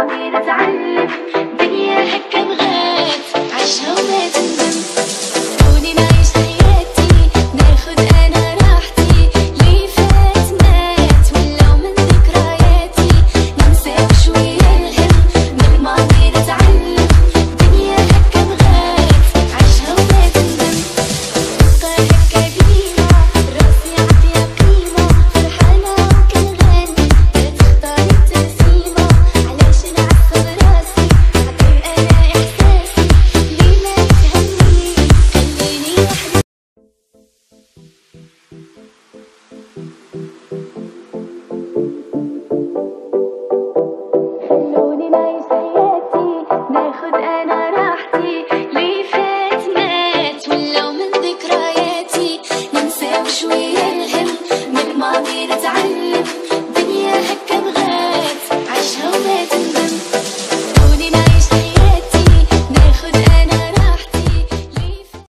أبغى أتعلم